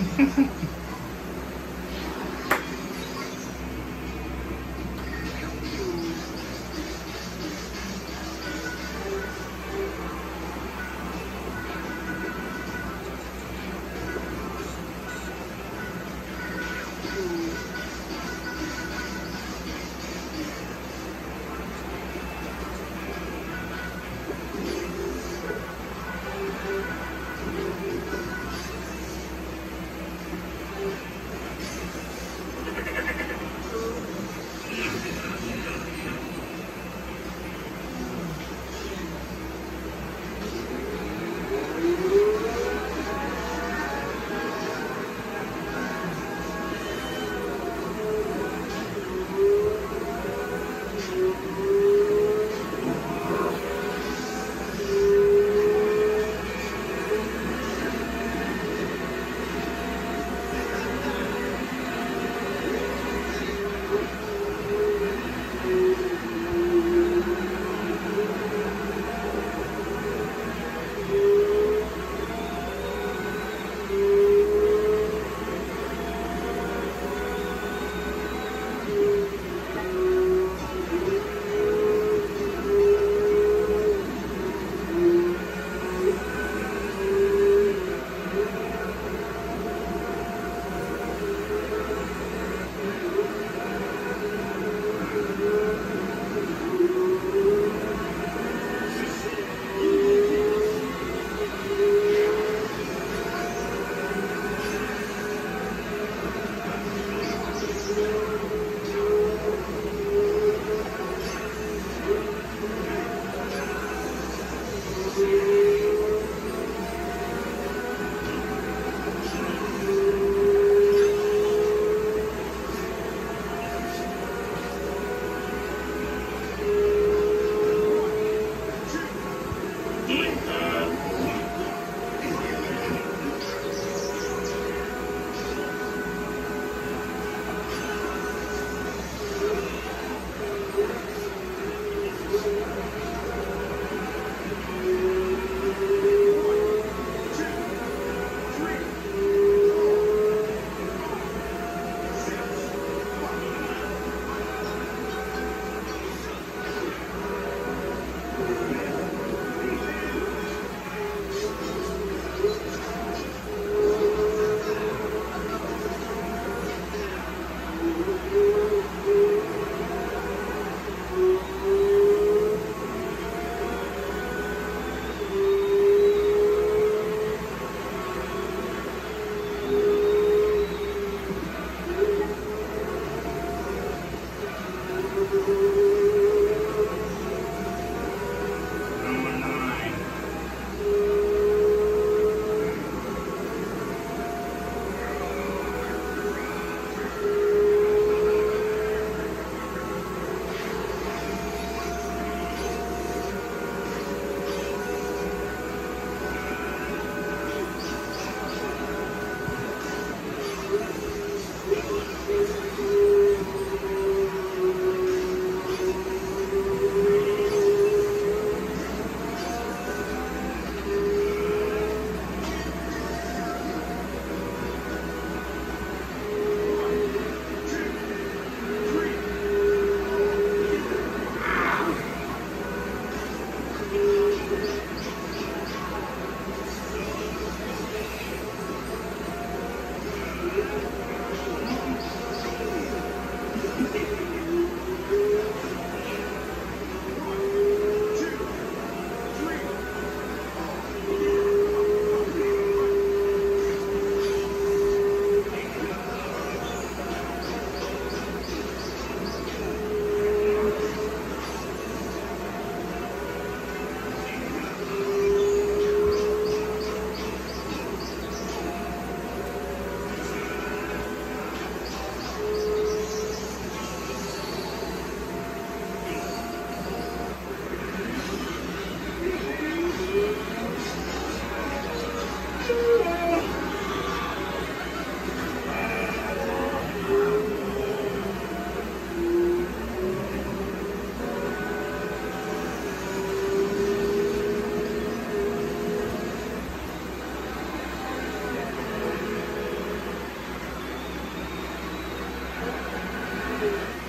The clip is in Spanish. Sí, Thank you.